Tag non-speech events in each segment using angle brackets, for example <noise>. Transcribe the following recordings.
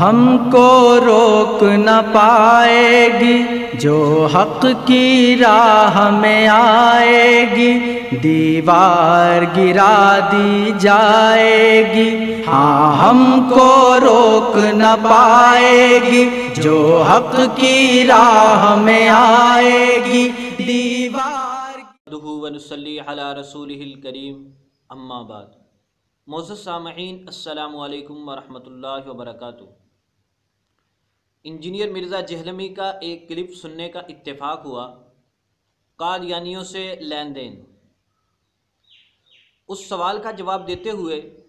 ہم کو روک نہ پائے گی، جو حق کی راہ میں آئے گی، دیوار گرا دی جائے گی۔ ہاں ہم کو روک نہ پائے گی، جو حق کی راہ میں آئے گی۔ دیوار نحمده ونصلي اما بعد۔ معزز سامعین، السلام علیکم ورحمۃ اللہ وبرکاتہ۔ انجینئر مرزا جہلمی کا ایک کلپ سننے کا اتفاق ہوا، قادیانیوں سے لین دین۔ اس سوال کا جواب دیتے ہوئے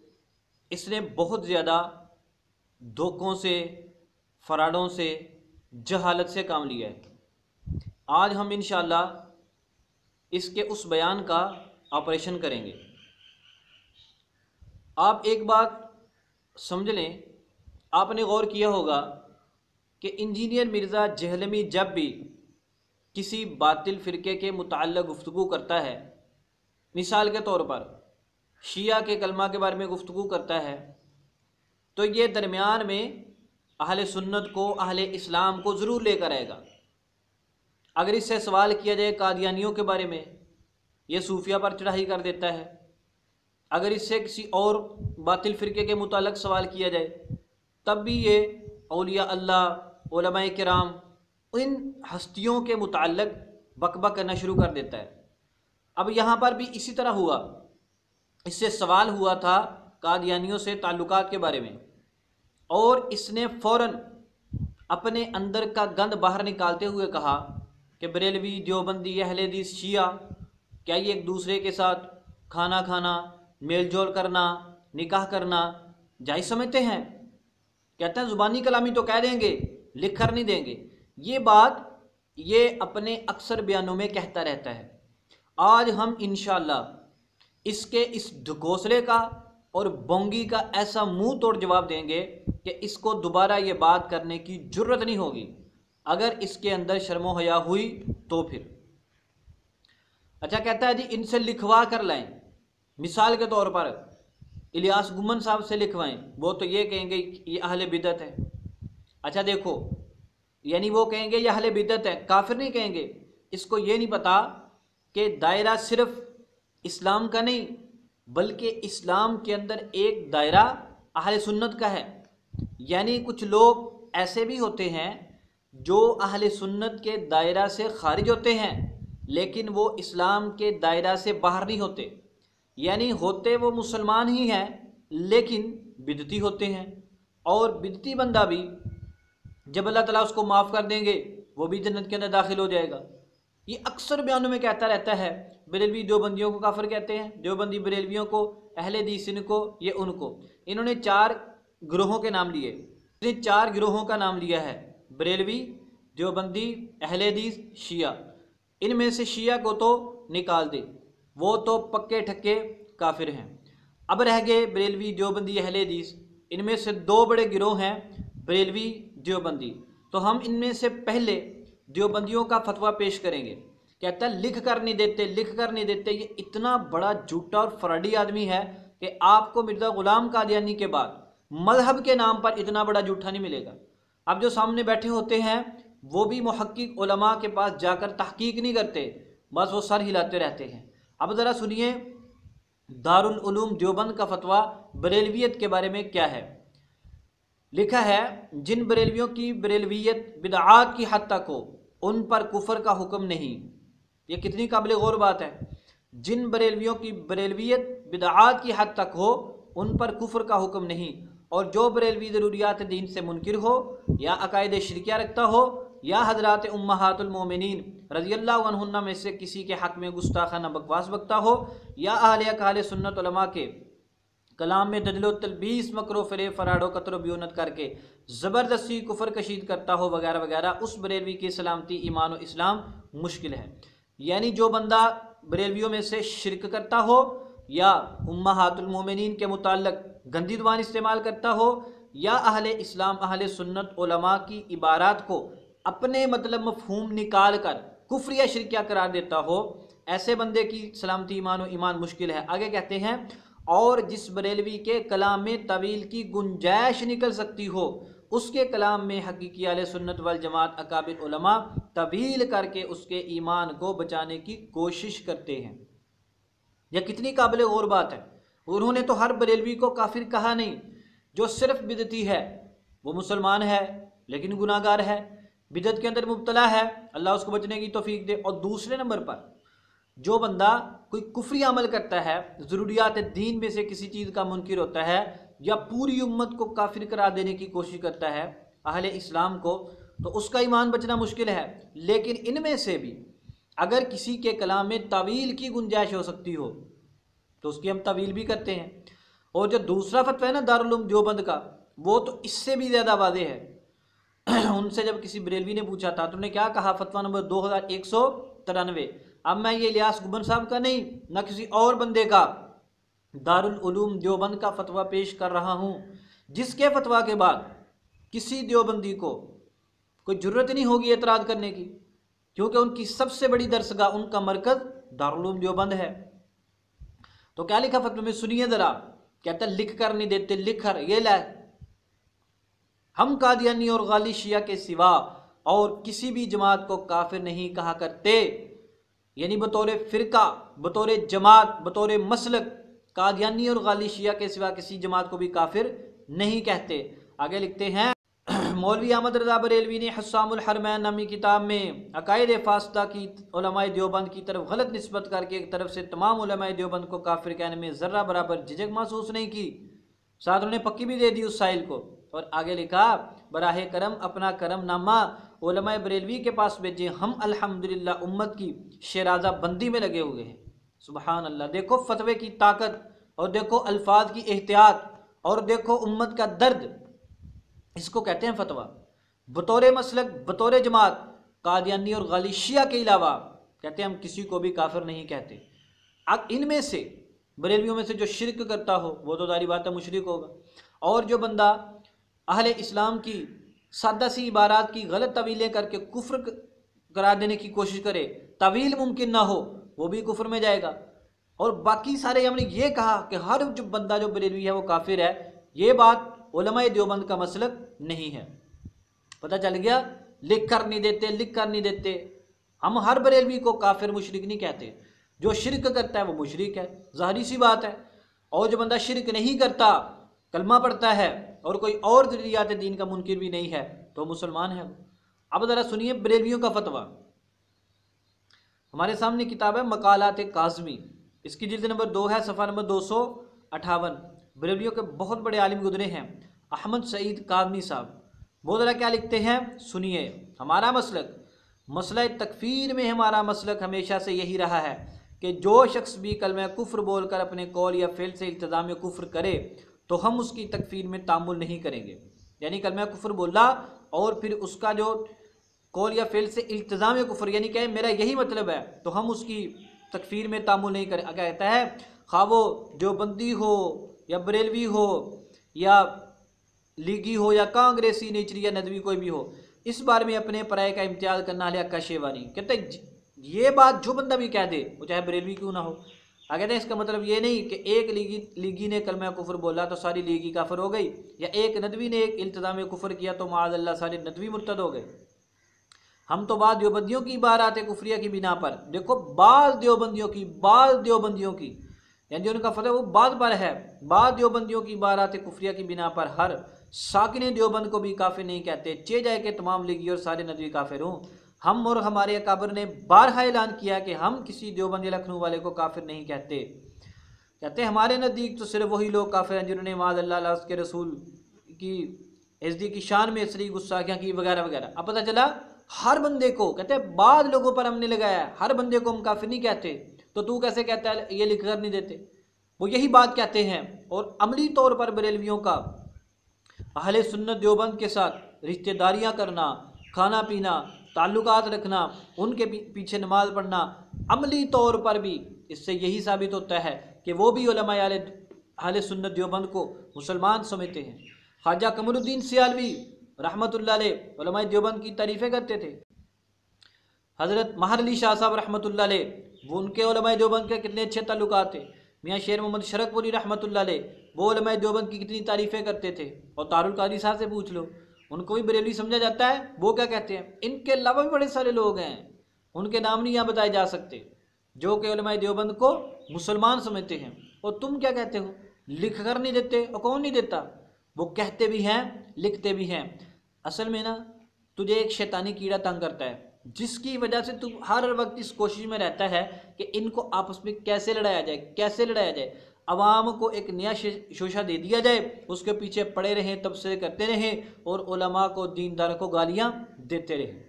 اس نے بہت زیادہ دھوکوں سے، فراڈوں سے، جہالت سے کام لیا ہے۔ آج ہم انشاءاللہ اس کے اس بیان کا آپریشن کریں گے۔ آپ ایک بات سمجھ لیں، آپ نے غور کیا ہوگا کہ انجینئر مرزا جہلمی جب بھی کسی باطل فرقے کے متعلق گفتگو کرتا ہے، مثال کے طور پر شیعہ کے کلمہ کے بارے میں گفتگو کرتا ہے، تو یہ درمیان میں اہل سنت کو، اہل اسلام کو ضرور لے کر آئے گا۔ اگر اس سے سوال کیا جائے قادیانیوں کے بارے میں، یہ صوفیہ پر چڑھائی کر دیتا ہے۔ اگر اس سے کسی اور باطل فرقے کے متعلق سوال کیا جائے، تب بھی یہ اولیاء اللہ، علماء کرام ان ہستیوں کے متعلق بک بک کرنا شروع کر دیتا ہے۔ اب یہاں پر بھی اسی طرح ہوا۔ اس سے سوال ہوا تھا قادیانیوں سے تعلقات کے بارے میں۔ اور اس نے فوراً اپنے اندر کا گند باہر نکالتے ہوئے کہا کہ بریلوی دیوبندی اہل حدیث شیعہ، کیا یہ ایک دوسرے کے ساتھ کھانا کھانا میل جول کرنا، نکاح کرنا، جائز سمجھتے ہیں؟ کہتے ہیں زبانی کلامی تو کہہ دیں گے، لکھ کر نہیں دیں گے۔ یہ بات یہ اپنے اکثر بیانوں میں کہتا رہتا ہے۔ آج ہم انشاءاللہ اس کے اس ڈھکوسلے کا اور بونگی کا ایسا منہ توڑ جواب دیں گے کہ اس کو دوبارہ یہ بات کرنے کی جرت نہیں ہوگی۔ اگر اس کے اندر شرم و حیا ہوئی تو پھر۔ اچھا کہتا ہے جی ان سے لکھوا کر لائیں۔ مثال کے طور پر الیاس گمن صاحب سے لکھوائیں، وہ تو یہ کہیں گے یہ اہل بدت ہے اچھا دیکھو یعنی وہ کہیں گے یہ اہل بدت ہے کافر نہیں کہیں گے۔ اس کو یہ نہیں پتا کہ دائرہ صرف اسلام کا نہیں، بلکہ اسلام کے اندر ایک دائرہ اہل سنت کا ہے۔ یعنی کچھ لوگ ایسے بھی ہوتے ہیں جو اہل سنت کے دائرہ سے خارج ہوتے ہیں، لیکن وہ اسلام کے دائرہ سے باہر نہیں ہوتے۔ یعنی ہوتے وہ مسلمان ہی ہیں، لیکن بدتی ہوتے ہیں۔ اور بدتی بندہ بھی جب اللہ تعالیٰ اس کو معاف کر دیں گے، وہ بھی جنت کے اندر داخل ہو جائے گا۔ یہ اکثر بیانوں میں کہتا رہتا ہے، بریلوی دیوبندیوں کو کافر کہتے ہیں، دیوبندی بریلویوں کو، اہل حدیث ان کو، یہ ان کو۔ انہوں نے چار گروہوں کے نام لیے۔ نے چار گروہوں کا نام لیا ہے، بریلوی، دیوبندی، اہل حدیث، شیعہ۔ ان میں سے شیعہ کو تو نکال دے۔ وہ تو پکے ٹھکے کافر ہیں۔ اب رہ گئے بریلوی دیوبندی اہل حدیث۔ ان میں سے دو بڑے گروہ ہیں بریلوی دیوبندی۔ تو ہم ان میں سے پہلے دیوبندیوں کا فتویٰ پیش کریں گے۔ کہتا ہے، لکھ کر نہیں دیتے، لکھ کر نہیں دیتے۔ یہ اتنا بڑا جھوٹا اور فراڈی آدمی ہے کہ آپ کو مرزا غلام قادیانی کے بعد مذہب کے نام پر اتنا بڑا جھوٹا نہیں ملے گا۔ اب جو سامنے بیٹھے ہوتے ہیں، وہ بھی محقق علماء کے پاس جا کر تحقیق نہیں کرتے، بس وہ سر ہلاتے رہتے ہیں۔ اب ذرا سنیے۔ دارالعلوم دیوبند کا فتویٰ بریلویت کے بارے میں کیا ہے؟ لکھا ہے، جن بریلویوں کی بریلویت بدعات کی حد تک ہو، ان پر کفر کا حکم نہیں۔ یہ کتنی قابل غور بات ہے۔ جن بریلویوں کی بریلویت بدعات کی حد تک ہو، ان پر کفر کا حکم نہیں۔ اور جو بریلوی ضروریات دین سے منکر ہو یا عقائد شرکیہ رکھتا ہو یا حضرات امہات المومنین رضی اللہ عنہ میں سے کسی کے حق میں گستاخانہ بکواس بکتا ہو، یا اہل اکال سنت علماء کے کلام میں دجل و تلبیس، مکر و فرے فراڈ و قطر و بیونت کر کے زبردستی کفر کشید کرتا ہو وغیرہ وغیرہ، اس بریلوی کی سلامتی، ایمان و اسلام مشکل ہے۔ یعنی جو بندہ بریلویوں میں سے شرک کرتا ہو یا امہات المومنین کے متعلق گندی دوان استعمال کرتا ہو یا اہل اسلام، اہل سنت علماء کی عبارات کو اپنے مطلب مفہوم نکال کر کفر یا شرکیہ قرار دیتا ہو، ایسے بندے کی سلامتی ایمان و ایمان مشکل ہے۔ آگے کہتے ہیں، اور جس بریلوی کے کلام میں طویل کی گنجائش نکل سکتی ہو، اس کے کلام میں حقیقی علیہ سنت والجماعت اکابر علماء طویل کر کے اس کے ایمان کو بچانے کی کوشش کرتے ہیں۔ یہ کتنی قابل غور بات ہے۔ انہوں نے تو ہر بریلوی کو کافر کہا نہیں، جو صرف بدتی ہے، وہ مسلمان ہے، لیکن گناہ گار ہے۔ بدت کے اندر مبتلا ہے، اللہ اس کو بچنے کی توفیق دے۔ اور دوسرے نمبر پر، جو بندہ کوئی کفری عمل کرتا ہے، ضروریات دین میں سے کسی چیز کا منکر ہوتا ہے یا پوری امت کو کافر کرا دینے کی کوشش کرتا ہے اہل اسلام کو، تو اس کا ایمان بچنا مشکل ہے۔ لیکن ان میں سے بھی اگر کسی کے کلام میں طویل کی گنجائش ہو سکتی ہو، تو اس کی ہم طویل بھی کرتے ہیں۔ اور جو دوسرا فتوہ ہے نا دارالعلوم دیوبند کا، وہ تو اس سے بھی زیادہ واضح ہے۔ <clears throat> ان سے جب کسی بریلوی نے پوچھا تھا تو نے کیا کہا؟ فتویٰ نمبر دو ہزار ایک سو ترانوے۔ اب میں یہ لیاس گبن صاحب کا نہیں، نہ کسی اور بندے کا، دارالعلوم دیوبند کا فتویٰ پیش کر رہا ہوں۔ جس کے فتویٰ کے بعد کسی دیوبندی کو کوئی ضرورت نہیں ہوگی اعتراض کرنے کی، کیونکہ ان کی سب سے بڑی درسگاہ، ان کا مرکز دارالعلوم دیوبند ہے۔ تو کیا لکھا فتویٰ میں؟ سنیے ذرا، کہتا لکھ کر نہیں دیتے، لکھ کر، یہ لے ہم قادیانی اور غالی شیعہ کے سوا اور کسی بھی جماعت کو کافر نہیں کہا کرتے۔ یعنی بطور فرقہ، بطور جماعت، بطور مسلک، قادیانی اور غالی شیعہ کے سوا کسی جماعت کو بھی کافر نہیں کہتے۔ آگے لکھتے ہیں، <clears throat> مولوی احمد رضا بریلوی نے حسام الحرمین نامی کتاب میں عقائد فاستہ کی علماء دیوبند کی طرف غلط نسبت کر کے ایک طرف سے تمام علماء دیوبند کو کافر کہنے میں ذرہ برابر جھجک محسوس نہیں کی۔ ساتھ نے پکی بھی دے دی اس سائل کو۔ اور آگے لکھا، براہ کرم اپنا کرم نامہ علماء بریلوی کے پاس بھیجے ہم الحمدللہ امت کی شیرازہ بندی میں لگے ہوئے ہیں۔ سبحان اللہ، دیکھو فتوے کی طاقت اور دیکھو الفاظ کی احتیاط اور دیکھو امت کا درد۔ اس کو کہتے ہیں فتویٰ۔ بطور مسلک، بطور جماعت، قادیانی اور غالی شیعہ کے علاوہ کہتے ہیں ہم کسی کو بھی کافر نہیں کہتے۔ اب ان میں سے بریلویوں میں سے جو شرک کرتا ہو، وہ تو داری بات ہے، مشرک ہوگا۔ اور جو بندہ اہل اسلام کی سادہ سی عبارات کی غلط طویلیں کر کے کفر کرا دینے کی کوشش کرے، طویل ممکن نہ ہو، وہ بھی کفر میں جائے گا۔ اور باقی سارے ہم نے یہ کہا کہ ہر جو بندہ جو بریلوی ہے، وہ کافر ہے، یہ بات علماء دیوبند کا مسلک نہیں ہے۔ پتہ چل گیا؟ لکھ کر نہیں دیتے، لکھ کر نہیں دیتے۔ ہم ہر بریلوی کو کافر مشرق نہیں کہتے۔ جو شرک کرتا ہے وہ مشرق ہے۔ ظاہری سی بات ہے۔ اور جو بندہ شرک نہیں کرتا، کلمہ پڑھتا ہے اور کوئی اور ضروریات دین کا منکر بھی نہیں ہے، تو مسلمان ہے۔ اب ذرا سنیے بریلویوں کا فتویٰ۔ ہمارے سامنے کتاب ہے مقالات کاظمی۔ اس کی جلد نمبر دو ہے، صفحہ نمبر دو سو اٹھاون۔ بریلویوں کے بہت بڑے عالم گزرے ہیں۔ احمد سعید کاظمی صاحب۔ وہ ذرا کیا لکھتے ہیں؟ سنیے۔ ہمارا مسلک، مسئلہ تکفیر میں ہمارا مسلک ہمیشہ سے یہی رہا ہے۔ کہ جو شخص بھی کلمہ کفر بول کر اپنے قول یا فعل سے التظام کفر کرے، تو ہم اس کی تکفیر میں تعمل نہیں کریں گے۔ یعنی کلمہ کفر بولا اور پھر اس کا جو قول یا فعل سے التظام کفر یعنی کہ میرا یہی مطلب ہے، تو ہم اس کی تکفیر میں تعمل نہیں کریں۔ کہتا ہے، خواہ وہ جو بندی ہو یا بریلوی ہو یا لیگی ہو یا کانگریسی نیچری یا ندوی کوئی بھی ہو، اس بارے میں اپنے پرائے کا امتیاز کرنا لیا کا شیوانی کہتے ہیں یہ بات جو بندہ بھی کہہ دے، وہ چاہے بریلوی کیوں نہ ہو۔ کہتے ہیں، اس کا مطلب یہ نہیں کہ ایک لیگی لیگی نے کلمہ کفر بولا تو ساری لیگی کافر ہو گئی، یا ایک ندوی نے ایک التظام کفر کیا تو معاذ اللہ ساری ندوی مرتد ہو گئے۔ ہم تو بعض دیوبندیوں کی بارات کفریہ کی بنا پر، دیکھو، بعض دیوبندیوں کی، بعض دیوبندیوں کی یعنی جو ان کا فتح وہ بعد پر ہے۔ بعض دیوبندیوں کی بارات کفریہ کی بنا پر ہر ساکن دیوبند کو بھی کافر نہیں کہتے، چے جائے کہ تمام لگی اور سارے ندوی کافر ہوں۔ ہم اور ہمارے اکابر نے بارہا اعلان کیا کہ ہم کسی دیوبند لکھنؤ والے کو کافر نہیں کہتے۔ کہتے ہیں، ہمارے نزدیک تو صرف وہی لوگ کافر ہیں جنہوں نے معاذ اللہ علیہ کے رسول کی عزدی کی شان میں سری گساخیاں کی وغیرہ وغیرہ۔ اب پتہ چلا، ہر بندے کو، کہتے ہیں، بعض لوگوں پر ہم نے لگایا ہر بندے کو ہم کافر نہیں کہتے۔ تو تو کیسے کہتا ہے، یہ لکھ کر نہیں دیتے۔ وہ یہی بات کہتے ہیں، اور عملی طور پر بریلویوں کا، اہل سنت دیوبند کے ساتھ رشتہ داریاں کرنا، کھانا پینا تعلقات رکھنا، ان کے پیچھے نماز پڑھنا عملی طور پر بھی اس سے یہی ثابت ہوتا ہے کہ وہ بھی علماء اہل سنت دیوبند کو مسلمان سمجھتے ہیں۔ خواجہ قمر الدین سیالوی رحمۃ اللہ علیہ علماء دیوبند کی تعریفیں کرتے تھے۔ حضرت مہر علی شاہ صاحب رحمۃ اللہ علیہ، وہ ان کے علماء دیوبند کے کتنے اچھے تعلقات تھے۔ میاں شیر محمد شرک پوری رحمۃ اللہ علیہ، وہ علماء دیوبند کی کتنی تعریفیں کرتے تھے۔ اور تار القادری صاحب سے پوچھ لو۔ ان کو بھی بریلوی سمجھا جاتا ہے، وہ کیا کہتے ہیں؟ ان کے علاوہ بھی بڑے سارے لوگ ہیں۔ ان کے نام نہیں یہاں بتائے جا سکتے، جو کہ علماء دیوبند کو مسلمان سمجھتے ہیں۔ اور تم کیا کہتے ہو؟ لکھ کر نہیں دیتے اور کون نہیں دیتا۔ وہ کہتے بھی ہیں، لکھتے بھی ہیں۔ اصل میں نا، تجھے ایک شیطانی کیڑا تنگ کرتا ہے، جس کی وجہ سے تو ہر وقت اس کوشش میں رہتا ہے کہ ان کو آپس میں کیسے لڑایا جائے، کیسے لڑایا جائے۔ عوام کو ایک نیا شوشہ دے دیا جائے، اس کے پیچھے پڑے رہیں، تبصرے کرتے رہیں اور علماء کو، دیندار کو گالیاں دیتے رہیں۔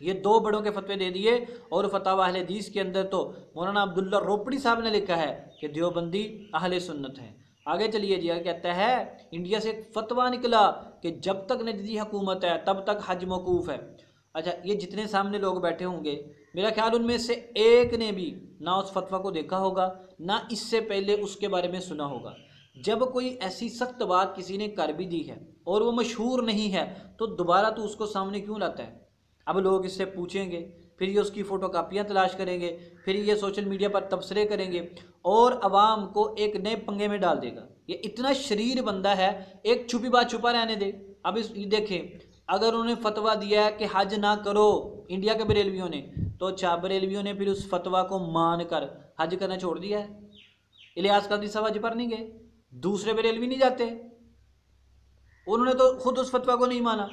یہ دو بڑوں کے فتوے دے دیے اور فتح اہل حدیث کے اندر تو مولانا عبداللہ روپڑی صاحب نے لکھا ہے کہ دیوبندی اہل سنت ہے آگے چلیے جی کہتا ہے، انڈیا سے ایک فتویٰ نکلا کہ جب تک نجدی حکومت ہے، تب تک حج موقوف ہے۔ اچھا یہ جتنے سامنے لوگ بیٹھے ہوں گے میرا خیال ان میں سے ایک نے بھی نہ اس فتویٰ کو دیکھا ہوگا، نہ اس سے پہلے اس کے بارے میں سنا ہوگا۔ جب کوئی ایسی سخت بات کسی نے کر بھی دی ہے اور وہ مشہور نہیں ہے، تو دوبارہ تو اس کو سامنے کیوں لاتا ہے؟ اب لوگ اس سے پوچھیں گے، پھر یہ اس کی فوٹو کاپیاں تلاش کریں گے، پھر یہ سوشل میڈیا پر تبصرے کریں گے اور عوام کو ایک نئے پنگے میں ڈال دے گا۔ یہ اتنا شریر بندہ ہے، ایک چھپی بات چھپا رہنے دے۔ اب اس دیکھیں اگر انہوں نے فتویٰ دیا ہے کہ حج نہ کرو، انڈیا کے بریلویوں نے، تو اچھا بریلویوں نے پھر اس فتویٰ کو مان کر حج کرنا چھوڑ دیا ہے۔ الیاس قدری صاحب حج پر نہیں گئے، دوسرے بریلوی نہیں جاتے۔ انہوں نے تو خود اس فتویٰ کو نہیں مانا۔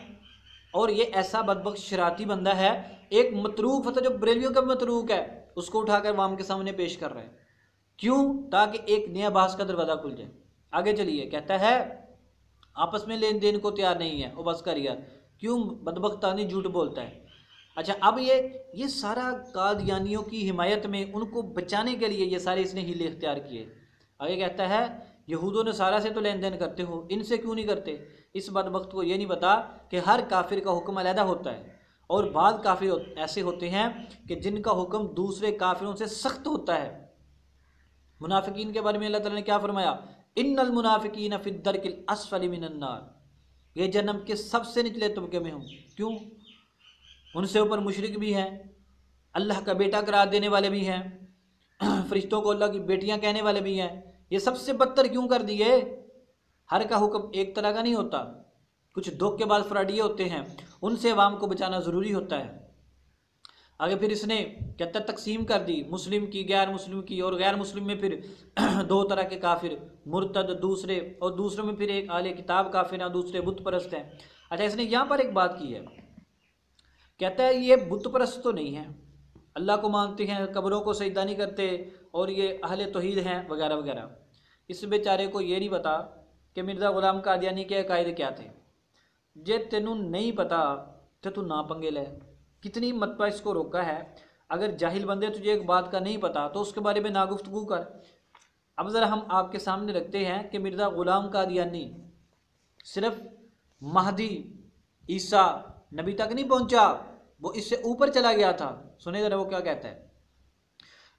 اور یہ ایسا بدبخ شراتی بندہ ہے، ایک متروک فتح جو بریلویوں کا متروک ہے، اس کو اٹھا کر وام کے سامنے پیش کر رہے ہیں۔ کیوں؟ تاکہ ایک نیا باس کا دروازہ کھل جائے۔ آگے چلیے، کہتا ہے، آپس میں لین دین کو تیار نہیں ہے، وہ بس کر یار کیوں بدبختانی جھوٹ بولتا ہے؟ اچھا اب یہ یہ سارا قادیانیوں کی حمایت میں ان کو بچانے کے لیے یہ سارے اس نے ہیلے اختیار کیے۔ آگے کہتا ہے یہود و نصارہ سے تو لین دین کرتے ہو ان سے کیوں نہیں کرتے؟ اس بدبخت کو یہ نہیں پتا کہ ہر کافر کا حکم علیحدہ ہوتا ہے۔ اور بعض کافر ایسے ہوتے ہیں کہ جن کا حکم دوسرے کافروں سے سخت ہوتا ہے۔ منافقین کے بارے میں اللہ تعالیٰ نے کیا فرمایا؟ ان المنافقین فی الدرک الاسفل من النار یہ جنم کے سب سے نچلے طبقے میں ہوں؟ کیوں؟ ان سے اوپر مشرق بھی ہیں، اللہ کا بیٹا قرار دینے والے بھی ہیں، فرشتوں کو اللہ کی بیٹیاں کہنے والے بھی ہیں۔ یہ سب سے بدتر کیوں کر دیے؟ ہر کا حکم ایک طرح کا نہیں ہوتا۔ کچھ دکھ کے بعد فراڈیے ہوتے ہیں، ان سے عوام کو بچانا ضروری ہوتا ہے۔ آگے پھر اس نے کہتا تقسیم کر دی، مسلم کی، غیر مسلم کی، اور غیر مسلم میں پھر <clears throat> دو طرح کے کافر، مرتد دوسرے، اور دوسروں میں پھر ایک اعلی کتاب کافر ہیں دوسرے بت پرست ہیں۔ اچھا اس نے یہاں پر ایک بات کی ہے۔ کہتا ہے یہ بت پرست تو نہیں ہے اللہ کو مانتے ہیں، قبروں کو سجدہ نہیں کرتے، اور یہ اہل توحید ہیں، وغیرہ وغیرہ۔ اس بیچارے کو یہ نہیں پتا کہ مرزا غلام قادیانی کے عقائد کیا تھے۔ جے تینوں نہیں پتا تو تو نہ پنگے لے۔ کتنی مرتبہ اس کو روکا ہے؟ اگر جاہل بندے تجھے ایک بات کا نہیں پتا، تو اس کے بارے میں ناگفتگو کر۔ اب ذرا ہم آپ کے سامنے رکھتے ہیں کہ مرزا غلام قادیانی صرف مہدی، عیسیٰ، نبی تک نہیں پہنچا، وہ اس سے اوپر چلا گیا تھا۔ سنے ذرا وہ کیا کہتا ہے۔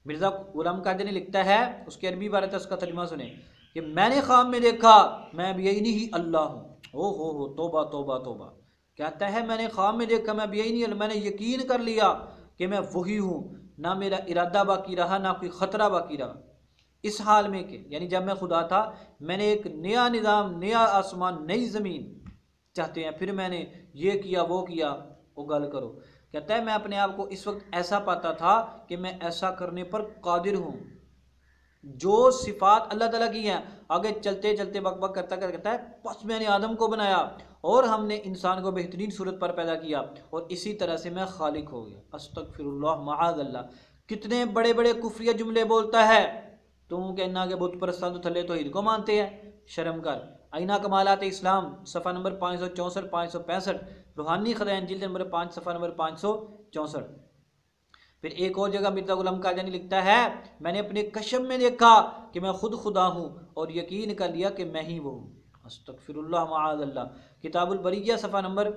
مرزا غلام قادیانی لکھتا ہے، اس کے عربی بارے اس کا ترجمہ سنیں، کہ میں نے خواب میں دیکھا، میں اب یہی نہیں، اللہ ہوں۔ او ہو ہو، توبہ توبہ توبہ۔ کہتا ہے، میں نے خواب میں دیکھا، میں اب یہی نہیں میں نے یقین کر لیا کہ میں وہی ہوں، نہ میرا ارادہ باقی رہا، نہ کوئی خطرہ باقی رہا. اس حال میں کہ یعنی جب میں خدا تھا، میں نے ایک نیا نظام، نیا آسمان، نئی زمین چاہتے ہیں، پھر میں نے یہ کیا، وہ کیا، وہ گل کرو۔ کہتا ہے، میں اپنے آپ کو اس وقت ایسا پاتا تھا کہ میں ایسا کرنے پر قادر ہوں۔ جو صفات اللہ تعالیٰ کی ہیں، آگے چلتے چلتے بک بک کرتا کر کہتا ہے، بس میں نے آدم کو بنایا اور ہم نے انسان کو بہترین صورت پر پیدا کیا اور اسی طرح سے میں خالق ہو گیا۔ استغفر اللہ معاذ اللہ۔ کتنے بڑے بڑے کفریہ جملے بولتا ہے۔ تم کہنا کہ بت پرستان تو تھلے تو عید کو مانتے ہیں۔ شرم کر۔ آئینہ کمالات اسلام، صفحہ نمبر پانچ سو چونسٹھ، پانچ سو پینسٹھ۔ روحانی خدین جلد نمبر پانچ، صفحہ نمبر پانچ سو چونسٹھ۔ پھر ایک اور جگہ مرزا غلام قادیانی لکھتا ہے، میں نے اپنے کشم میں دیکھا کہ میں خود خدا ہوں اور یقین کر لیا کہ میں ہی وہ ہوں۔ استغفر اللہ معاذ اللہ. کتاب البریہ صفحہ نمبر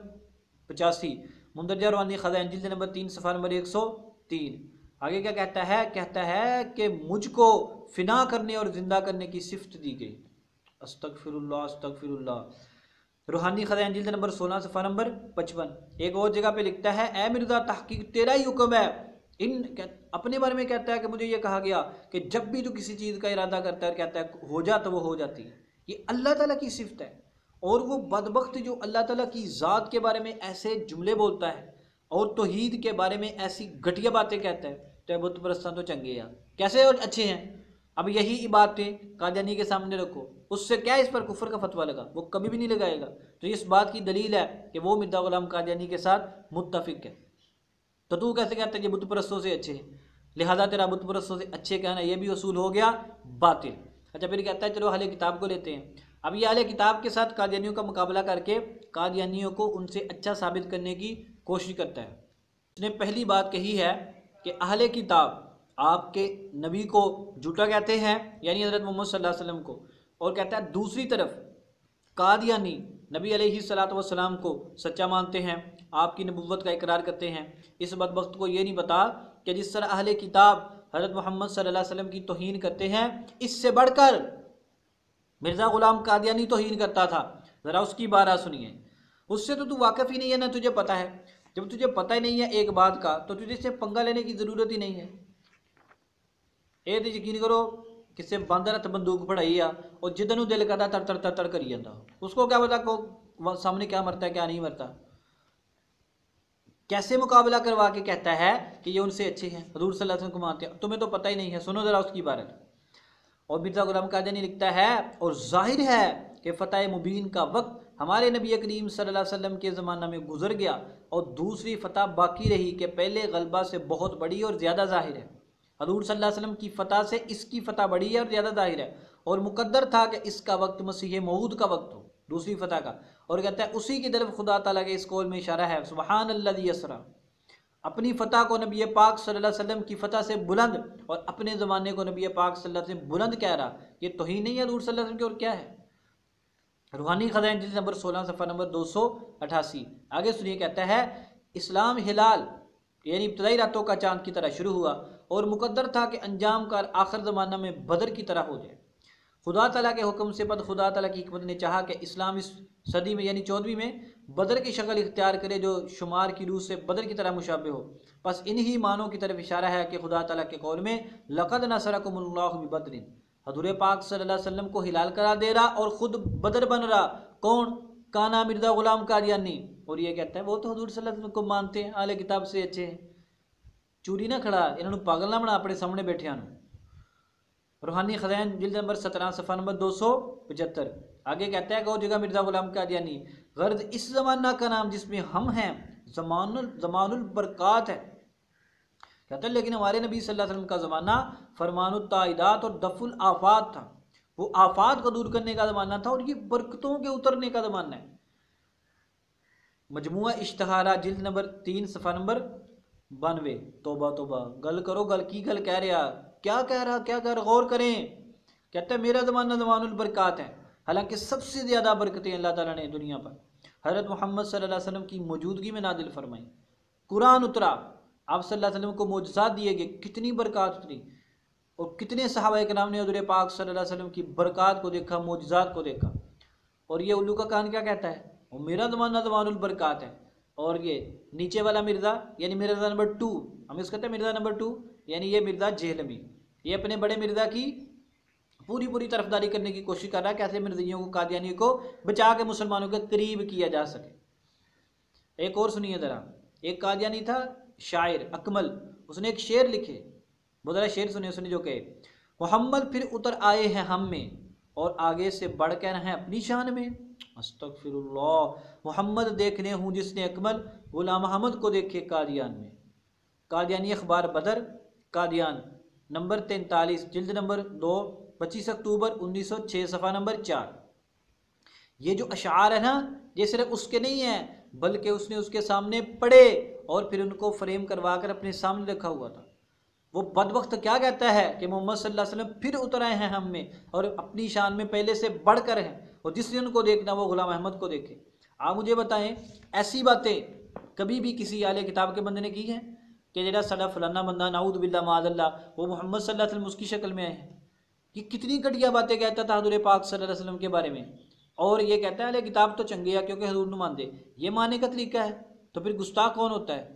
پچاسی. مندرجہ روانی خزائن جلد نمبر تین، صفحہ نمبر ایک سو تین. آگے کیا کہتا ہے؟ کہتا ہے کہ مجھ کو فنا کرنے اور زندہ کرنے کی صفت دی گئی. استغفر اللہ استغفر اللہ. روحانی خزائن جلد نمبر سولہ، صفحہ نمبر پچپن. ایک اور جگہ پہ لکھتا ہے، اے مرزا تحقیق تیرا ہی حکم ہے. ان اپنے بارے میں کہتا ہے کہ مجھے یہ کہا گیا کہ جب بھی تو کسی چیز کا ارادہ کرتا ہے اور کہتا ہے ہو جا تو وہ ہو جاتی. ہے یہ اللہ تعالیٰ کی صفت ہے۔ اور وہ بدبخت جو اللہ تعالیٰ کی ذات کے بارے میں ایسے جملے بولتا ہے اور توحید کے بارے میں ایسی گھٹیا باتیں کہتا ہے، تو بت پرستان تو چنگے ہیں۔ کیسے اور اچھے ہیں؟ اب یہی باتیں قادیانی کے سامنے رکھو۔ اس سے کیا اس پر کفر کا فتویٰ لگا؟ وہ کبھی بھی نہیں لگائے گا۔ تو اس بات کی دلیل ہے کہ وہ مرزا غلام قادیانی کے ساتھ متفق ہے۔ تو تو کیسے کہتا ہے کہ بت پرستوں سے اچھے ہیں؟ لہٰذا تیرا بت پرستوں سے اچھے کہنا یہ بھی اصول ہو گیا باطل۔ اچھا پھر کہتا ہے، چلو اہل کتاب کو لیتے ہیں۔ اب یہ اہل کتاب کے ساتھ قادیانیوں کا مقابلہ کر کے قادیانیوں کو ان سے اچھا ثابت کرنے کی کوشش کرتا ہے۔ اس نے پہلی بات کہی ہے کہ اہل کتاب آپ کے نبی کو جھوٹا کہتے ہیں یعنی حضرت محمد صلی اللہ علیہ وسلم کو۔ اور کہتا ہے، دوسری طرف قادیانی نبی علیہ صلاۃ والسلام کو سچا مانتے ہیں، آپ کی نبوت کا اقرار کرتے ہیں۔ اس بدبخت کو یہ نہیں بتا کہ جس طرح اہل کتاب حضرت محمد صلی اللہ علیہ وسلم کی توہین کرتے ہیں۔ اس سے بڑھ کر مرزا غلام قادیانی توہین کرتا تھا۔ ذرا اس کی بارہ سنیے۔ اس سے تو تو واقف ہی نہیں ہے، نہ تجھے پتہ ہے۔ جب تجھے پتہ ہی نہیں ہے ایک بات کا، تو تجھے سے پنگا لینے کی ضرورت ہی نہیں ہے۔ اے تو یقین کرو کسے بندر ہاتھ بندوق پڑھائی آ اور جدن دل کرتا تر تر تر تر کری جاتا اس کو کیا پتا کو سامنے کیا مرتا ہے، کیا نہیں مرتا۔ کیسے مقابلہ کروا کے کہتا ہے کہ یہ ان سے اچھے ہیں؟ حضور صلی اللہ علیہ وسلم کو مانتے ہیں۔ تمہیں تو پتہ ہی نہیں ہے۔ سنو ذرا اس کی بارت اور مرزا غلام قادیانی لکھتا ہے، اور ظاہر ہے کہ فتح مبین کا وقت ہمارے نبی کریم صلی اللہ علیہ وسلم کے زمانہ میں گزر گیا، اور دوسری فتح باقی رہی کہ پہلے غلبہ سے بہت بڑی اور زیادہ ظاہر ہے۔ حضور صلی اللہ علیہ وسلم کی فتح سے اس کی فتح بڑی ہے اور زیادہ ظاہر ہے، اور مقدر تھا کہ اس کا وقت مسیح معود کا وقت ہو، دوسری فتح کا۔ اور کہتا ہے اسی کی طرف خدا تعالیٰ کے اس قول میں اشارہ ہے، سبحان اللہ یسرا۔ اپنی فتح کو نبی پاک صلی اللہ علیہ وسلم کی فتح سے بلند اور اپنے زمانے کو نبی پاک صلی اللہ علیہ وسلم بلند کہہ رہا، یہ توہین نہیں ہے حضور صلی اللہ علیہ وسلم کی اور کیا ہے؟ روحانی خزائن جلد نمبر سولہ، صفحہ نمبر دو سو اٹھاسی۔ آگے سنیے، کہتا ہے، اسلام ہلال یعنی ابتدائی راتوں کا چاند کی طرح شروع ہوا اور مقدر تھا کہ انجام کا آخر زمانہ میں بدر کی طرح ہو جائے۔ خدا تعالیٰ کے حکم سے بعد خدا تعالیٰ کی حکمت نے چاہا کہ اسلام اس صدی میں یعنی چودھویں میں بدر کی شکل اختیار کرے جو شمار کی روح سے بدر کی طرح مشابہ ہو۔ بس انہی معنوں کی طرف اشارہ ہے کہ خدا تعالیٰ کے قول میں لقد نصرکم اللہ بدر حضور پاک صلی اللہ علیہ وسلم کو ہلال کرا دے رہا اور خود بدر بن رہا۔ کون؟ کانا مرزا غلام قادیانی۔ اور یہ کہتا ہے وہ تو حضور صلی اللہ علیہ وسلم کو مانتے ہیں اعلی کتاب سے اچھے ہیں۔ چوری نہ کھڑا، انہوں نے پاگل نہ بنا اپنے سامنے بیٹھے ہیں۔ روحانی خزین جلد نمبر سترہ، صفحہ نمبر دو سو پچہتر۔ آگے کہتا ہے کہ وہ جگہ مرزا غلام قادیانی غرض اس زمانہ کا نام جس میں ہم ہیں، زمان زمان البرکات ہے۔ کہتا ہے، لیکن ہمارے نبی صلی اللہ علیہ وسلم کا زمانہ فرمان التعیدات اور دف الآفات تھا۔ وہ آفات کو دور کرنے کا زمانہ تھا اور یہ برکتوں کے اترنے کا زمانہ ہے۔ مجموعہ اشتہارہ، جلد نمبر تین، صفحہ نمبر بانوے۔ توبہ توبہ۔ گل کرو، گل کی گل کہہ رہا کیا کہہ رہا، کیا کہہ رہا؟ غور کریں۔ کہتا ہے میرا زمانہ زمان البرکات ہے حالانکہ سب سے زیادہ برکتیں اللہ تعالیٰ نے دنیا پر۔ حضرت محمد صلی اللہ علیہ وسلم کی موجودگی میں نادل فرمائی قرآن اترا۔ آپ صلی اللہ علیہ وسلم کو معجزات دیے گئے۔ کتنی برکات اتری۔ اور کتنے صحابہ کرام نے حضور پاک صلی اللہ علیہ وسلم کی برکات کو دیکھا، معجزات کو دیکھا۔ اور یہ الو کا کان کیا کہتا ہے؟ وہ میرا زمانہ زمان البرکات ہے اور یہ نیچے والا مرزا یعنی مرزا نمبر ٹو۔ ہم اس کہتے ہیں مرزا نمبر ٹو یعنی یہ مرزا جہلمی۔ یہ اپنے بڑے مرزا کی پوری پوری طرفداری کرنے کی کوشش کر رہا ہے کیسے مرزیوں کو قادیانی کو بچا کے مسلمانوں کے قریب کیا جا سکے۔ ایک اور سنیے ذرا۔ ایک قادیانی تھا، شاعر اکمل۔ اس نے ایک شعر لکھے۔ بہت ذرا شعر سنے اس نے جو کہ محمد پھر اتر آئے ہیں ہم میں اور آگے سے بڑھ کے ہیں اپنی شان میں۔ استغفر اللہ محمد دیکھنے ہوں جس نے اکمل، غلام محمد کو دیکھے قادیان میں۔ قادیانی اخبار بدر، قادیان نمبر تینتالیس، جلد نمبر دو، پچیس اکتوبر انیس سو چھ صفحہ نمبر چار۔ یہ جو اشعار ہے نا، یہ صرف اس کے نہیں ہیں، بلکہ اس نے اس کے سامنے پڑھے اور پھر ان کو فریم کروا کر اپنے سامنے رکھا ہوا تھا۔ وہ بد وقت کیا کہتا ہے کہ محمد صلی اللہ علیہ وسلم پھر اتر آئے ہیں ہم میں اور اپنی شان میں پہلے سے بڑھ کر ہیں اور جس نے ان کو دیکھنا وہ غلام احمد کو دیکھے۔ آپ مجھے بتائیں، ایسی باتیں کبھی بھی کسی اعلی کتاب کے بندے نے کی ہیں؟ کہ جڑا سڈا فلانا بندہ ناؤد باللہ معاذ اللہ، وہ محمد صلی اللہ علیہ وسلم اس کی شکل میں آئے ہیں۔ یہ کتنی گھٹیا باتیں کہتا تھا حضور پاک صلی اللہ علیہ وسلم کے بارے میں۔ اور یہ کہتا ہے کتاب تو چنگے ہے کیونکہ حضور نے دے یہ ماننے کا طریقہ ہے۔ تو پھر گستاخ کون ہوتا ہے؟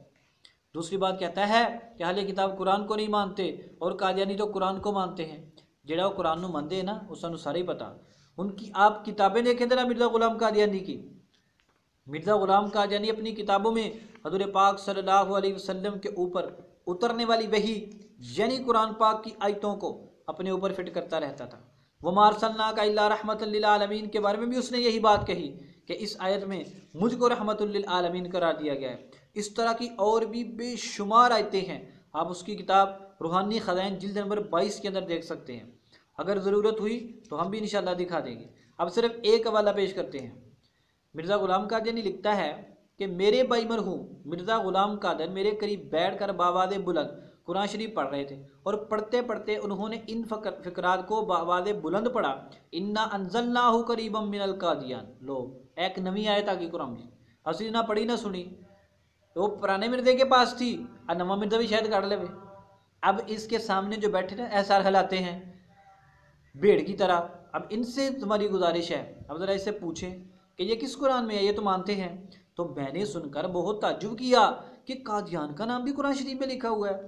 دوسری بات کہتا ہے کہ اہل کتاب قرآن کو نہیں مانتے اور قادیانی تو قرآن کو مانتے ہیں۔ جڑا وہ قرآن نو مانتے ہیں نا اس سانو سارا ہی پتا۔ ان کی آپ کتابیں دیکھیں ذرا مرزا غلام قادیانی کی۔ مرزا غلام قادیانی اپنی کتابوں میں حضور پاک صلی اللہ علیہ وسلم کے اوپر اترنے والی وہی یعنی قرآن پاک کی آیتوں کو اپنے اوپر فٹ کرتا رہتا تھا۔ وہ مارسلنا کا اللہ رحمۃ للعالمین کے بارے میں بھی اس نے یہی بات کہی کہ اس آیت میں مجھ کو رحمۃ للعالمین قرار دیا گیا ہے۔ اس طرح کی اور بھی بے شمار آیتیں ہیں۔ آپ اس کی کتاب روحانی خزائن جلد نمبر بائیس کے اندر دیکھ سکتے ہیں۔ اگر ضرورت ہوئی تو ہم بھی انشاءاللہ دکھا دیں گے۔ اب صرف ایک حوالہ پیش کرتے ہیں۔ مرزا غلام قادیانی لکھتا ہے کہ میرے بائی مرحوم مرزا غلام قادر میرے قریب بیٹھ کر باواد بلند قرآن شریف پڑھ رہے تھے اور پڑھتے پڑھتے انہوں نے ان فکرات کو باواد بلند پڑھا۔ انا انزلناہ قریبا من القادیان لو ایک نوی آیت آگی قرآن جی اسی نہ پڑھی نہ سنی۔ وہ پرانے مردے کے پاس تھی اور نواں مردہ بھی شاید کاٹ لے اب اس کے سامنے جو بیٹھے نا ایسا ہلاتے ہیں۔ بھیڑ کی طرح۔ اب ان سے تمہاری گزارش ہے۔ اب ذرا اس سے پوچھیں۔ کہ یہ کس قرآن میں ہے؟ یہ تو مانتے ہیں۔ تو میں نے سن کر بہت تعجب کیا کہ قادیان کا نام بھی قرآن شریف میں لکھا ہوا ہے۔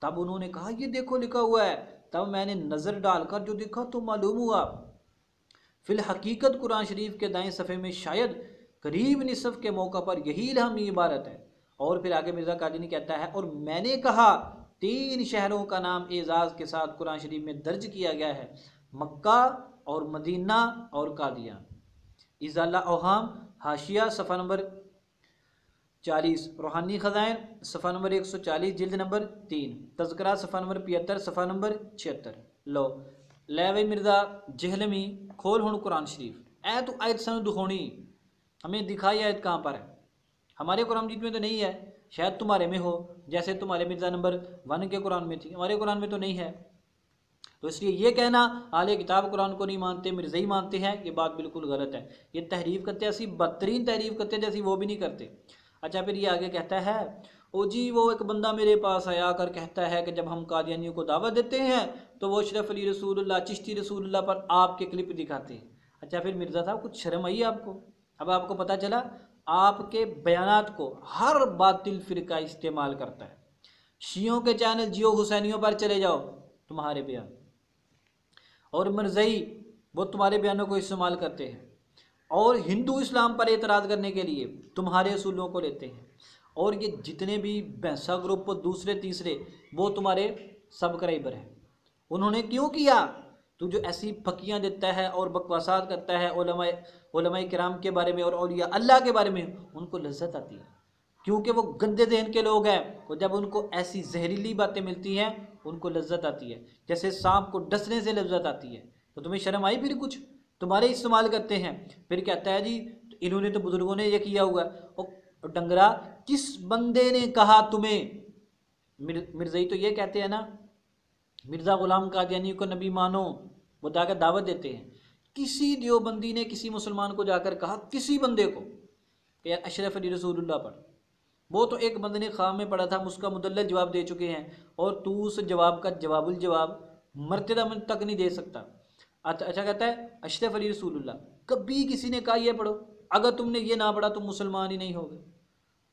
تب انہوں نے کہا، یہ دیکھو، لکھا ہوا ہے۔ تب میں نے نظر ڈال کر جو دیکھا تو معلوم ہوا۔ فی الحقیقت قرآن شریف کے دائیں صفحے میں شاید قریب نصف کے موقع پر یہی الہمی عبارت ہے۔ اور پھر آگے مرزا قادینی کہتا ہے، اور میں نے کہا، تین شہروں کا نام اعزاز کے ساتھ قرآن شریف میں درج کیا گیا ہے۔ مکہ اور مدینہ اور قادیان۔ ازالہ اوہام حاشیہ صفحہ نمبر چالیس روحانی خزائن صفحہ نمبر ایک سو چالیس جلد نمبر تین تذکرہ صفحہ نمبر پچہتر صفحہ نمبر چھہتر لو لے مرزا جہلمی کھول ہوں قرآن شریف اے تو آیت سن دکھونی ہمیں دکھائی آیت کہاں پر ہے ہمارے قرآن جیت میں تو نہیں ہے شاید تمہارے میں ہو جیسے تمہارے مرزا نمبر ون کے قرآن میں تھی ہمارے قرآن میں تو نہیں ہے تو اس لیے یہ کہنا اعلی کتاب قرآن کو نہیں مانتے، مرزا ہی مانتے ہیں، یہ بات بالکل غلط ہے۔ یہ تحریف کرتے ایسی بدترین تحریف کرتے جیسی وہ بھی نہیں کرتے۔ اچھا پھر یہ آگے کہتا ہے، او جی وہ ایک بندہ میرے پاس آیا کر کہتا ہے کہ جب ہم قادیانیوں کو دعوت دیتے ہیں تو وہ اشرف علی رسول اللہ، چشتی رسول اللہ پر آپ کے کلپ دکھاتے ہیں۔ اچھا پھر مرزا صاحب، کچھ شرم آئی آپ کو؟ اب آپ کو پتہ چلا، آپ کے بیانات کو ہر باطل فرقہ استعمال کرتا ہے۔ شیعوں کے چینل جیو حسینیوں پر چلے جاؤ، تمہارے بیان۔ اور مرزئی وہ تمہارے بیانوں کو استعمال کرتے ہیں اور ہندو اسلام پر اعتراض کرنے کے لیے تمہارے اصولوں کو لیتے ہیں اور یہ جتنے بھی بھینسا گروپ دوسرے تیسرے وہ تمہارے سب کرائبر ہیں۔ انہوں نے کیوں کیا؟ تو جو ایسی پھکیاں دیتا ہے اور بکواسات کرتا ہے علماء علماء کرام کے بارے میں اور اولیاء اللہ کے بارے میں، ان کو لذت آتی ہے۔ کیونکہ وہ گندے ذہن کے لوگ ہیں تو جب ان کو ایسی زہریلی باتیں ملتی ہیں ان کو لذت آتی ہے۔ جیسے سانپ کو ڈسنے سے لذت آتی ہے۔ تو تمہیں شرم آئی پھر کچھ؟ تمہارے استعمال کرتے ہیں۔ پھر کہتا ہے جی؟ انہوں نے تو بزرگوں نے یہ کیا ہوا اور ڈنگرا، کس بندے نے کہا تمہیں؟ مرزائی تو یہ کہتے ہیں نا۔ مرزا غلام قادیانی کو نبی مانو، وہ جا کر دعوت دیتے ہیں۔ کسی دیوبندی نے کسی مسلمان کو جا کر کہا، کسی بندے کو، کہ یار اشرف علی رسول اللہ پر۔ وہ تو ایک بندے نے میں پڑھا تھا اس کا مدلل جواب دے چکے ہیں۔ اور تو اس جواب کا جواب الجواب مرتدہ من تک نہیں دے سکتا۔ اچھا اچھا کہتا ہے، اشرف علی رسول اللہ، کبھی کسی نے کہا یہ پڑھو، اگر تم نے یہ نہ پڑھا تم مسلمان ہی نہیں ہوگے۔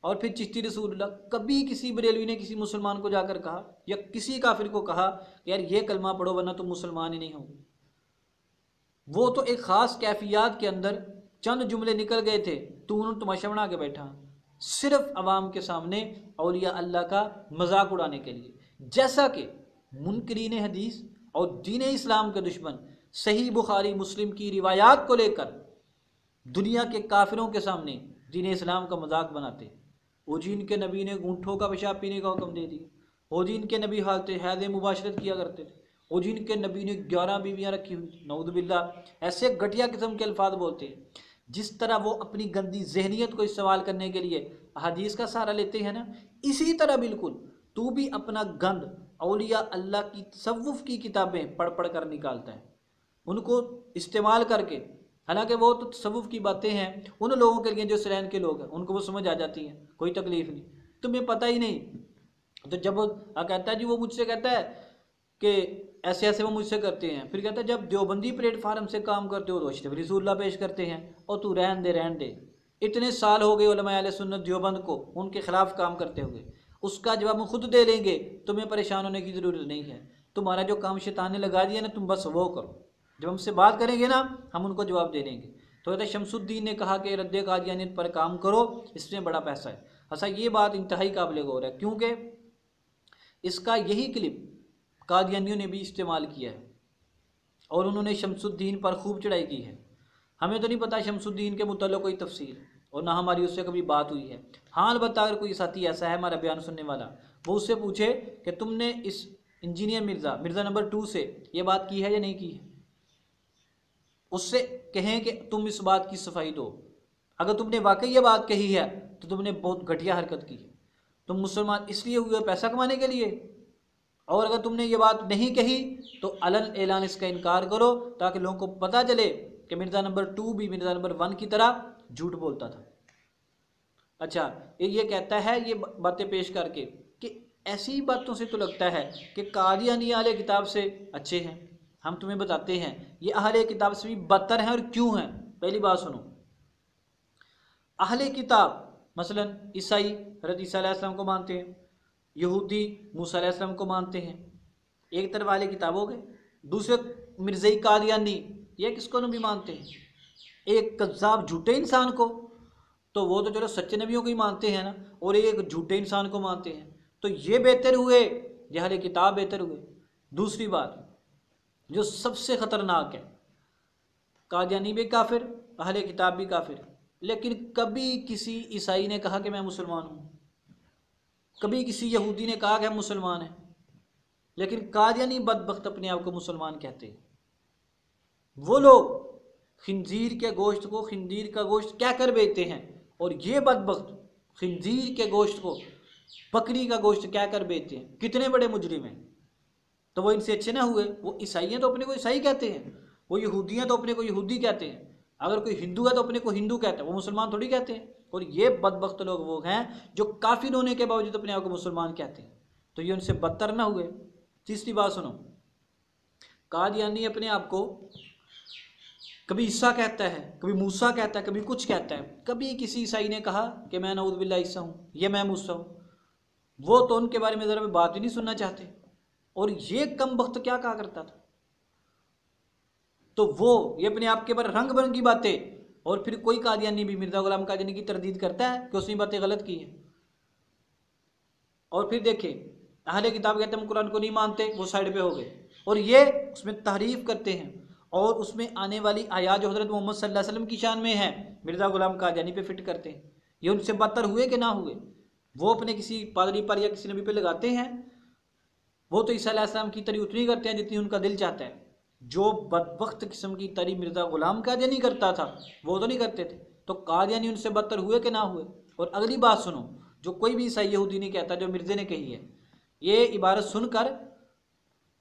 اور پھر چشتی رسول اللہ، کبھی کسی بریلوی نے کسی مسلمان کو جا کر کہا یا کسی کافر کو کہا کہ یار یہ کلمہ پڑھو ورنہ تم مسلمان ہی نہیں ہوگے۔ وہ تو ایک خاص کیفیات کے اندر چند جملے نکل گئے تھے، تو انہوں نے تماشا بنا کے بیٹھا۔ صرف عوام کے سامنے اولیاء اللہ کا مذاق اڑانے کے لیے۔ جیسا کہ منکرین حدیث اور دین اسلام کے دشمن صحیح بخاری مسلم کی روایات کو لے کر دنیا کے کافروں کے سامنے دین اسلام کا مذاق بناتے، وہ جن کے نبی نے گونٹھوں کا پیشاب پینے کا حکم دے دیا وہ جن کے نبی حالت حید مباشرت کیا کرتے تھے، وہ جن کے نبی نے گیارہ بیویاں رکھی ہوئی نعوذ باللہ، ایسے گھٹیا قسم کے الفاظ بولتے ہیں۔ جس طرح وہ اپنی گندی ذہنیت کو استعمال کرنے کے لیے حدیث کا سہارا لیتے ہیں نا، اسی طرح بالکل تو بھی اپنا گند اولیاء اللہ کی تصوف کی کتابیں پڑھ پڑھ کر نکالتا ہے۔ ان کو استعمال کر کے، حالانکہ وہ تو تصوف کی باتیں ہیں، ان لوگوں کے لیے جو سرین کے لوگ ہیں، ان کو وہ سمجھ آ جاتی ہیں، کوئی تکلیف نہیں۔ تمہیں پتہ ہی نہیں۔ تو جب وہ کہتا ہے جی وہ مجھ سے کہتا ہے کہ ایسے ایسے وہ مجھ سے کرتے ہیں۔ پھر کہتا ہے، جب دیوبندی پلیٹ فارم سے کام کرتے ہو تو اشرف رسول اللہ پیش کرتے ہیں اور تو رہن دے رہن دے۔ اتنے سال ہو گئے علماء علیہ سنت دیوبند کو، ان کے خلاف کام کرتے ہوئے۔ اس کا جواب ہم خود دے لیں گے، تمہیں پریشان ہونے کی ضرورت نہیں ہے۔ تمہارا جو کام شیطان نے لگا دیا نا، تم بس وہ کرو۔ جب ہم سے بات کریں گے نا، ہم ان کو جواب دے دیں گے۔ تو حضرت شمس الدین نے کہا کہ رد قادیانیت پر کام کرو، اس میں بڑا پیسہ ہے۔ ایسا یہ بات انتہائی قابل غور ہے۔ کیونکہ اس کا یہی کلپ قادیانیوں نے بھی استعمال کیا ہے اور انہوں نے شمس الدین پر خوب چڑھائی کی ہے۔ ہمیں تو نہیں پتہ شمس الدین کے متعلق کوئی تفصیل اور نہ ہماری اس سے کبھی بات ہوئی ہے۔ ہاں البتہ اگر کوئی ساتھی ایسا ہے ہمارا بیان سننے والا، وہ اس سے پوچھے کہ تم نے اس engineer Mirza Mirza number two سے یہ بات کی ہے یا نہیں کی ہے؟ اس سے کہیں کہ تم اس بات کی صفائی دو۔ اگر تم نے واقعی یہ بات کہی ہے تو تم نے بہت گھٹیا حرکت کی ہے۔ تم مسلمان اس لیے ہوئے پیسہ کمانے کے لیے؟ اور اگر تم نے یہ بات نہیں کہی تو علن اعلان اس کا انکار کرو تاکہ لوگوں کو پتہ چلے کہ مرزا نمبر ٹو بھی مرزا نمبر ون کی طرح جھوٹ بولتا تھا۔ اچھا یہ کہتا ہے، یہ باتیں پیش کر کے کہ ایسی باتوں سے تو لگتا ہے کہ قادیانی یعنی اہل کتاب سے اچھے ہیں۔ ہم تمہیں بتاتے ہیں، یہ اہل کتاب سے بھی بدتر ہیں اور کیوں ہیں؟ پہلی بات سنو۔ اہل کتاب، مثلا عیسائی حضرت عیسیٰ علیہ السلام کو مانتے ہیں۔ یہودی موسیٰ علیہ السلام کو مانتے ہیں۔ ایک طرف والے کتاب ہو گئے، دوسرے مرزئی قادیانی، یہ کس کو نبی مانتے ہیں؟ ایک قذاب جھوٹے انسان کو۔ تو وہ تو چلو سچے نبیوں کو ہی مانتے ہیں نا، اور ایک جھوٹے انسان کو مانتے ہیں۔ تو یہ بہتر ہوئے یہ اہل کتاب بہتر ہوئے۔ دوسری بات، جو سب سے خطرناک ہے، قادیانی بھی کافر، اہل کتاب بھی کافر۔ لیکن کبھی کسی عیسائی نے کہا کہ میں مسلمان ہوں۔ کبھی کسی یہودی نے کہا کہ ہم مسلمان ہیں، لیکن قادیانی بدبخت اپنے آپ کو مسلمان کہتے ہیں۔ وہ لوگ خنزیر کے گوشت کو، خنزیر کا گوشت کیا کر بیچتے ہیں؟ اور یہ بدبخت خنزیر کے گوشت کو، بکری کا گوشت کیا کر بیچتے ہیں؟ کتنے بڑے مجرم ہیں۔ تو وہ ان سے اچھے نہ ہوئے۔ وہ عیسائی ہیں تو اپنے کو عیسائی کہتے ہیں، وہ یہودی ہیں تو اپنے کو یہودی کہتے ہیں۔ اگر کوئی ہندو ہے تو اپنے کو ہندو کہتا ہے، وہ مسلمان تھوڑی کہتے ہیں۔ اور یہ بدبخت لوگ وہ ہیں جو کافر ہونے کے باوجود اپنے آپ کو مسلمان کہتے ہیں۔ تو یہ ان سے بدتر نہ ہوئے۔ تیسری بات سنو۔ قادیانی اپنے آپ کو کبھی عیسیٰ کہتا ہے، کبھی موسا کہتا ہے، کبھی کچھ کہتا ہے۔ کبھی کسی عیسائی نے کہا کہ میں نعوذ باللہ عیسیٰ ہوں، یہ میں موسا ہوں۔ وہ تو ان کے بارے میں ذرا میں بات ہی نہیں سننا چاہتے۔ اور یہ کم وقت کیا کہا کرتا تھا؟ تو وہ یہ اپنے آپ کے بارے رنگ برنگی باتیں اور پھر کوئی قادیانی بھی مرزا غلام قادیانی کی تردید کرتا ہے کہ اس نے باتیں غلط کی ہیں۔ اور پھر دیکھیں، اہل کتاب کہتے ہیں ہم قرآن کو نہیں مانتے، وہ سائڈ پہ ہو گئے۔ اور یہ اس میں تعریف کرتے ہیں۔ اور اس میں آنے والی آیات جو حضرت محمد صلی اللہ علیہ وسلم کی شان میں ہے مرزا غلام قادیانی یعنی پہ فٹ کرتے ہیں۔ یہ ان سے بدتر ہوئے کہ نہ ہوئے؟ وہ اپنے کسی پادری پر یا کسی نبی پہ لگاتے ہیں۔ وہ تو عیسیٰ علیہ السلام کی تری اتنی کرتے ہیں جتنی ان کا دل چاہتا ہے۔ جو بدبخت قسم کی تری مرزا غلام قادیانی کرتا تھا، وہ تو نہیں کرتے تھے۔ تو قادیانی ان سے بدتر ہوئے کہ نہ ہوئے؟ اور اگلی بات سنو، جو کوئی بھی عیسائی یہودی نہیں کہتا، جو مرزے نے کہی ہے، یہ عبارت سن کر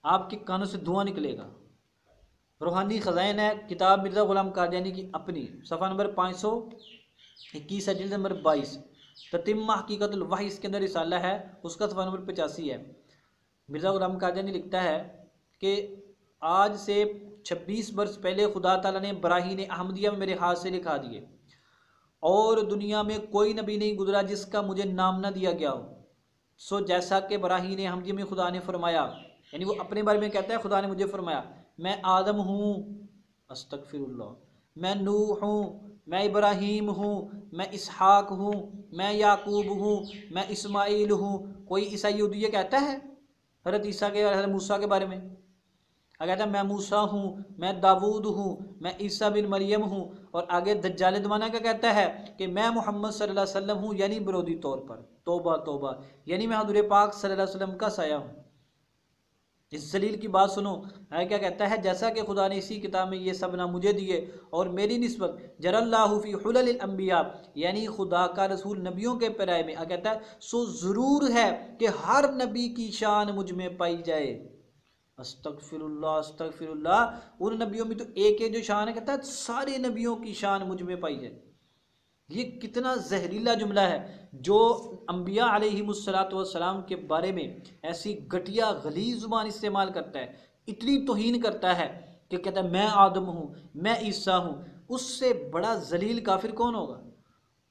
آپ کے کانوں سے دھواں نکلے گا۔ روحانی خزائن ہے، کتاب مرزا غلام قادیانی کی اپنی۔ صفحہ نمبر پانچ سو اکیس ہے، جلد نمبر بائیس۔ تتمہ حقیقت الوحی اس کے اندر رسالہ ہے، اس کا صفحہ نمبر پچاسی ہے۔ مرزا غلام قادیانی لکھتا ہے کہ آج سے چھبیس برس پہلے خدا تعالیٰ نے براہین احمدیہ میں میرے ہاتھ سے لکھا دیے۔ اور دنیا میں کوئی نبی نہیں گزرا جس کا مجھے نام نہ دیا گیا ہو۔ سو جیسا کہ براہین احمدیہ میں خدا نے فرمایا یعنی وہ اپنے بارے میں کہتا ہے، خدا نے مجھے فرمایا، میں آدم ہوں استغفر اللہ میں نوح ہوں، میں ابراہیم ہوں، میں اسحاق ہوں، میں یعقوب ہوں، میں اسماعیل ہوں۔ کوئی عیسائی یہ کہتا ہے؟ حضرت عیسیٰ کے حضرت موسیٰ کے بارے میں۔ کہتا ہے میں موسیٰ ہوں، میں داود ہوں، میں عیسیٰ بن مریم ہوں، اور آگے دجال دمانہ کا کہتا ہے کہ میں محمد صلی اللہ علیہ وسلم ہوں یعنی برودی طور پر، توبہ توبہ یعنی میں حضور پاک صلی اللہ علیہ وسلم کا سایہ ہوں۔ اس ذلیل کی بات سنو ہے کیا کہتا ہے؟ جیسا کہ خدا نے اسی کتاب میں یہ سب نہ مجھے دیے، اور میری نسبت جر اللہ فی حلل الانبیاء یعنی خدا کا رسول نبیوں کے پیرائے میں کہتا ہے، سو ضرور ہے کہ ہر نبی کی شان مجھ میں پائی جائے۔ استغفر اللہ استغفر اللہ۔ ان نبیوں میں تو ایک ایک جو شان ہے، کہتا ہے، سارے نبیوں کی شان مجھ میں پائی جائے یہ کتنا زہریلا جملہ ہے جو انبیاء علیہ السلاۃ والسلام کے بارے میں ایسی گٹیا غلیظ زبان استعمال کرتا ہے، اتنی توہین کرتا ہے کہ کہتا ہے، میں آدم ہوں، میں عیسیٰ ہوں، اس سے بڑا ذلیل کافر کون ہوگا؟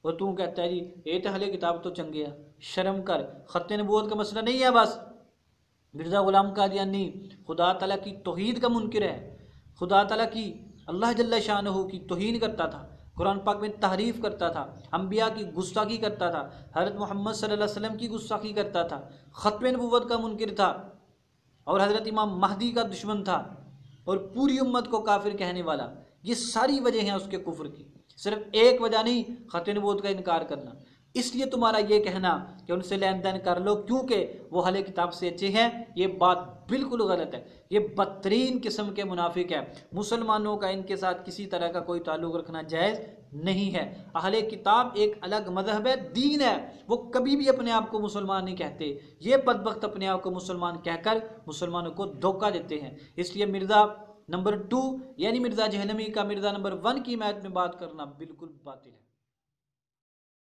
اور تو کہتا ہے جی یہ تو کتاب تو چنگے ہے شرم کر، خط نبوت کا مسئلہ نہیں ہے بس۔ مرزا غلام قادیانی، خدا تعالیٰ کی توحید کا منکر ہے۔ خدا تعالیٰ کی اللہ جل شاہ کی توہین کرتا تھا۔ قرآن پاک میں تحریف کرتا تھا۔ انبیاء کی گستاخی کرتا تھا۔ حضرت محمد صلی اللہ علیہ وسلم کی گستاخی کرتا تھا۔ ختم نبوت کا منکر تھا۔ اور حضرت امام مہدی کا دشمن تھا۔ اور پوری امت کو کافر کہنے والا۔ یہ ساری وجہ ہیں اس کے کفر کی۔ صرف ایک وجہ نہیں، ختم نبوت کا انکار کرنا۔ اس لیے تمہارا یہ کہنا کہ ان سے لین دین کر لو، کیونکہ وہ حل کتاب سے اچھے ہیں، یہ بات بالکل غلط ہے۔ یہ بدترین قسم کے منافق ہے مسلمانوں کا ان کے ساتھ کسی طرح کا کوئی تعلق رکھنا جائز نہیں ہے۔ اہل کتاب ایک الگ مذہب ہے، دین ہے۔ وہ کبھی بھی اپنے آپ کو مسلمان نہیں کہتے۔ یہ بدبخت اپنے آپ کو مسلمان کہہ کر مسلمانوں کو دھوکہ دیتے ہیں۔ اس لیے مرزا نمبر ٹو یعنی مرزا جہنمی کا مرزا نمبر ون کی میت میں بات کرنا بالکل باطل ہے۔